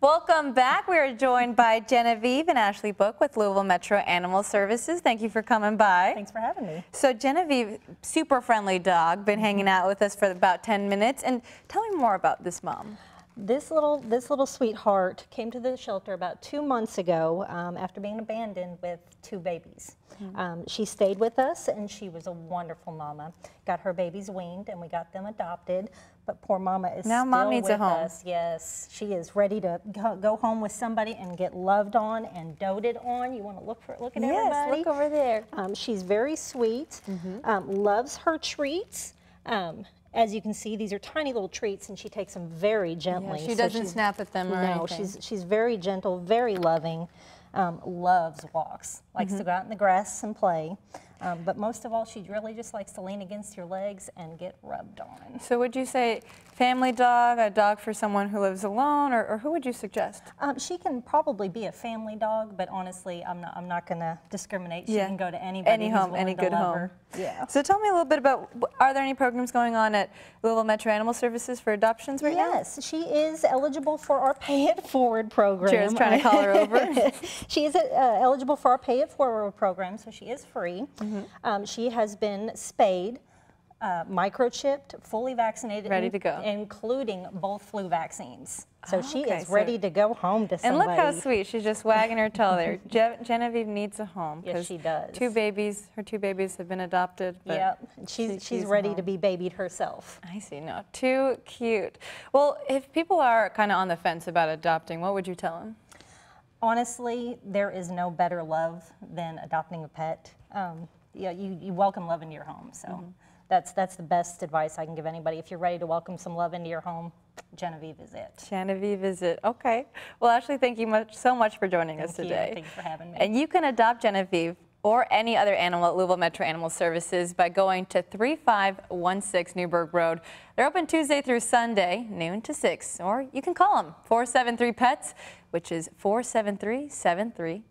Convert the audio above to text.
Welcome back. We are joined by Genevieve and Ashley Book with Louisville Metro Animal Services. Thank you for coming by. Thanks for having me. So Genevieve, super friendly dog, been hanging out with us for about 10 minutes. And tell me more about this mom. This little this little sweetheart came to the shelter about two months ago um, after being abandoned with two babies. Mm -hmm. um, she stayed with us and she was a wonderful mama. Got her babies weaned and we got them adopted. But poor mama is now still mom needs with a home. us. Yes, she is ready to go, go, home with somebody and get loved on and doted on. You want to look for look at yes, everybody. look over there. Um, she's very sweet. Mm -hmm. loves her treats. Um, as you can see, these are tiny little treats, and she takes them very gently. Yeah, she doesn't so snap at them or no, anything. No, she's, she's very gentle, very loving, um, loves walks, likes mm -hmm. to go out in the grass and play. Um, but most of all, she really just likes to lean against your legs and get rubbed on. So would you say family dog, a dog for someone who lives alone, or, or who would you suggest? Um, she can probably be a family dog, but honestly, I'm not, I'm not going to discriminate. She yeah. can go to anybody Any home, any good home. Her. Yeah. So tell me a little bit about, are there any programs going on at Louisville Metro Animal Services for adoptions right yes, now? Yes, she is eligible for our Pay It Forward program. Cheers, trying to call her over. she is uh, eligible for our Pay It Forward program, so she is free. Mm -hmm. Um, she has been spayed, uh, microchipped, fully vaccinated, ready to go, including both flu vaccines. So oh, she okay. is ready so, to go home to somebody. And look how sweet. She's just wagging her tail there. Je Genevieve needs a home. Yes, she does. Two babies, her two babies have been adopted. yep, she's, she, she's ready to be babied herself. I see, no, too cute. Well, if people are kind of on the fence about adopting, what would you tell them? Honestly, there is no better love than adopting a pet. Um, you, you, you welcome love into your home. So mm -hmm. that's that's the best advice I can give anybody. If you're ready to welcome some love into your home, Genevieve is it. Genevieve is it. Okay. Well, Ashley, thank you much so much for joining thank us today. You. Thanks for having me. And you can adopt Genevieve or any other animal at Louisville Metro Animal Services by going to 3516 Newburg Road. They're open Tuesday through Sunday, noon to 6, or you can call them 473-PETS, which is 473-7387.